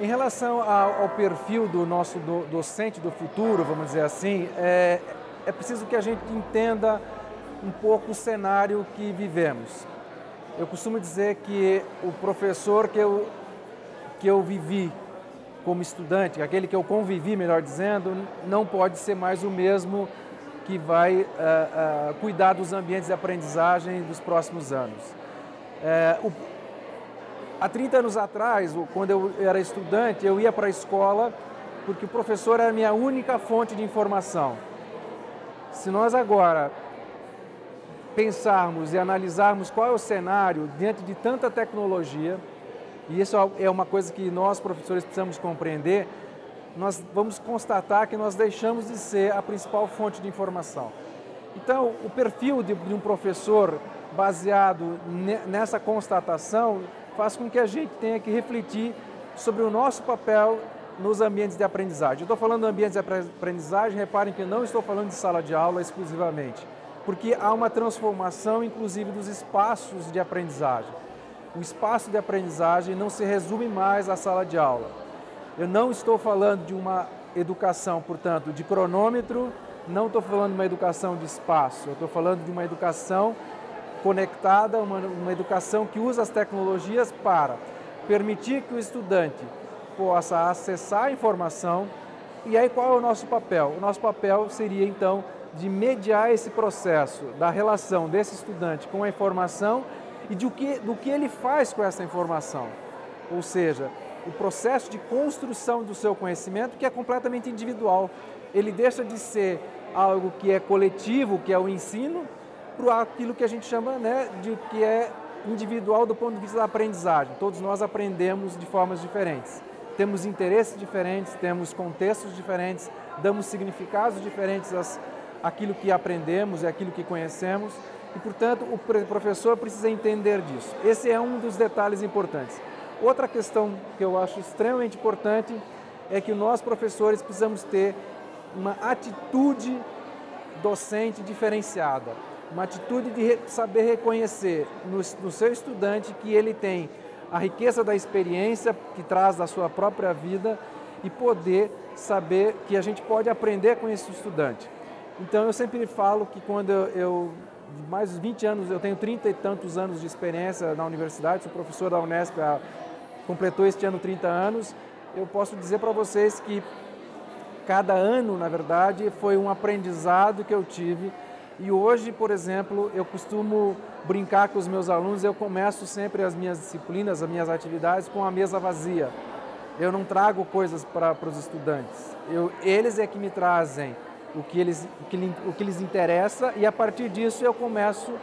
Em relação ao, perfil do nosso do, docente do futuro, vamos dizer assim, é, é preciso que a gente entenda um pouco o cenário que vivemos. Eu costumo dizer que o professor que eu, que eu vivi como estudante, aquele que eu convivi, melhor dizendo, não pode ser mais o mesmo que vai uh, uh, cuidar dos ambientes de aprendizagem dos próximos anos. Uh, há 30 anos atrás, quando eu era estudante, eu ia para a escola porque o professor era a minha única fonte de informação. Se nós agora pensarmos e analisarmos qual é o cenário diante de tanta tecnologia, e isso é uma coisa que nós professores precisamos compreender, nós vamos constatar que nós deixamos de ser a principal fonte de informação. Então, o perfil de, um professor baseado nessa constatação faz com que a gente tenha que refletir sobre o nosso papel nos ambientes de aprendizagem. Eu estou falando de ambientes de aprendizagem, reparem que não estou falando de sala de aula exclusivamente porque há uma transformação, inclusive, dos espaços de aprendizagem. O espaço de aprendizagem não se resume mais à sala de aula. Eu não estou falando de uma educação, portanto, de cronômetro, não estou falando de uma educação de espaço, eu estou falando de uma educação conectada, uma, uma educação que usa as tecnologias para permitir que o estudante possa acessar a informação. E aí qual é o nosso papel? O nosso papel seria então de mediar esse processo da relação desse estudante com a informação e de o que, do que ele faz com essa informação. Ou seja, o processo de construção do seu conhecimento que é completamente individual. Ele deixa de ser algo que é coletivo, que é o ensino, para aquilo que a gente chama né, de que é individual do ponto de vista da aprendizagem. Todos nós aprendemos de formas diferentes. Temos interesses diferentes, temos contextos diferentes, damos significados diferentes às, aquilo que aprendemos, é aquilo que conhecemos e, portanto, o professor precisa entender disso. Esse é um dos detalhes importantes. Outra questão que eu acho extremamente importante é que nós, professores, precisamos ter uma atitude docente diferenciada, uma atitude de saber reconhecer no, no seu estudante que ele tem a riqueza da experiência que traz da sua própria vida e poder saber que a gente pode aprender com esse estudante. Então eu sempre falo que quando eu, eu mais de 20 anos, eu tenho 30 e tantos anos de experiência na universidade, sou professor da Unesp, completou este ano 30 anos, eu posso dizer para vocês que cada ano, na verdade, foi um aprendizado que eu tive. E hoje, por exemplo, eu costumo brincar com os meus alunos, eu começo sempre as minhas disciplinas, as minhas atividades com a mesa vazia. Eu não trago coisas para os estudantes. Eu, eles é que me trazem o que, eles, o, que, o que lhes interessa e a partir disso eu começo,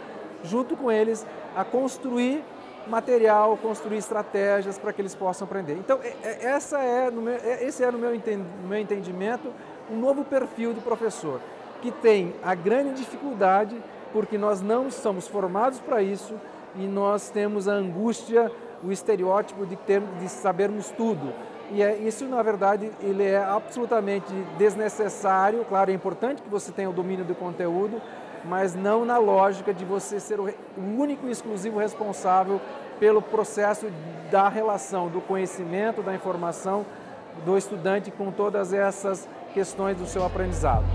junto com eles, a construir material, construir estratégias para que eles possam aprender. Então, é, é, essa é, meu, é, esse é, no meu, entendimento, um novo perfil de professor, que tem a grande dificuldade, porque nós não somos formados para isso e nós temos a angústia, o estereótipo de, ter, de sabermos tudo. E é, isso, na verdade, ele é absolutamente desnecessário. Claro, é importante que você tenha o domínio do conteúdo, mas não na lógica de você ser o único e exclusivo responsável pelo processo da relação do conhecimento, da informação do estudante com todas essas questões do seu aprendizado.